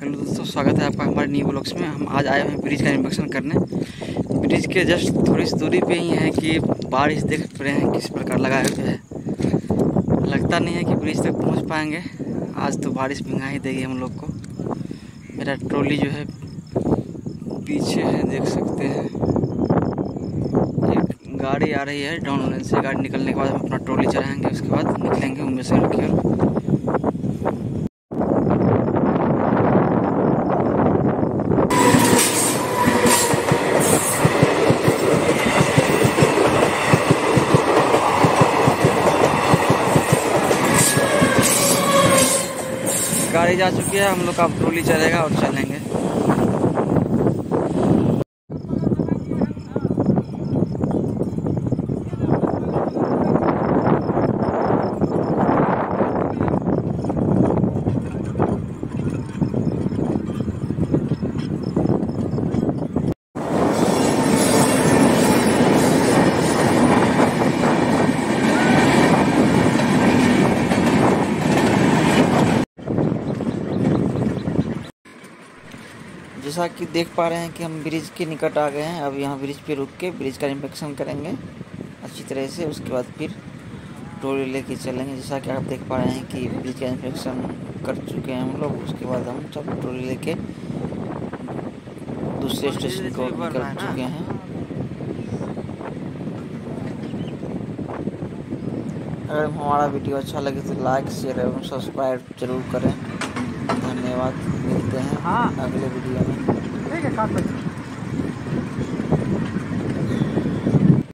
Hello दोस्तों, स्वागत है आपका हमारे न्यू ब्लॉग्स में। हम आज आए हैं ब्रिज का इन्फेक्शन करने। ब्रिज के जस्ट थोड़ी सी दूरी पे ही है कि बारिश देख रहे हैं किस प्रकार लगाए हुए है। लगता नहीं है कि ब्रिज तक पहुँच पाएँगे। आज तो बारिश भिंगा ही देगी हम लोग को। मेरा ट्रॉली जो है, पीछे है, देख सकते हैं। एक गाड़ी आ रही है डाउन से गाड़ी निकलने के बाद हम अपना ट्रॉली चढ़ाएँगे, उसके बाद निकलेंगे उम्मीद से की गाड़ी जा चुकी है हम लोग का ट्रोली चलेगा और चलेंगे। जैसा कि देख पा रहे हैं कि हम ब्रिज के निकट आ गए हैं। अब यहाँ ब्रिज पे रुक के ब्रिज का इन्फेक्शन करेंगे अच्छी तरह से। उसके बाद फिर ट्रोली लेके चलेंगे। जैसा कि आप देख पा रहे हैं कि ब्रिज का इन्फेक्शन कर चुके हैं हम लोग। उसके बाद हम सब ट्रोली लेके दूसरे स्टेशन को कर चुके हैं। अगर हमारा वीडियो अच्छा लगे तो लाइक शेयर एवं सब्सक्राइब ज़रूर करें। धन्यवाद मिलते हैं हाँ। अगले वीडियो में ठीक है